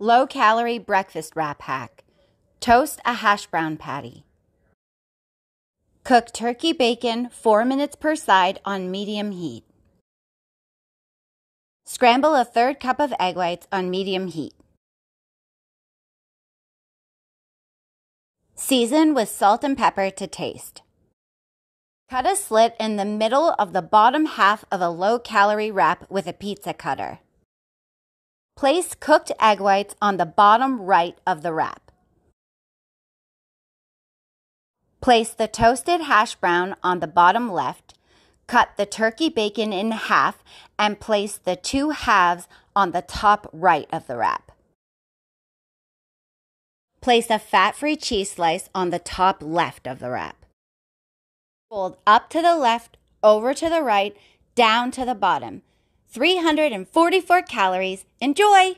Low calorie breakfast wrap hack. Toast a hash brown patty. Cook turkey bacon 4 minutes per side on medium heat. Scramble a third cup of egg whites on medium heat. Season with salt and pepper to taste. Cut a slit in the middle of the bottom half of a low calorie wrap with a pizza cutter. Place cooked egg whites on the bottom right of the wrap. Place the toasted hash brown on the bottom left. Cut the turkey bacon in half and place the two halves on the top right of the wrap. Place a fat free cheese slice on the top left of the wrap. Fold up to the left, over to the right, down to the bottom. 344 calories. Enjoy!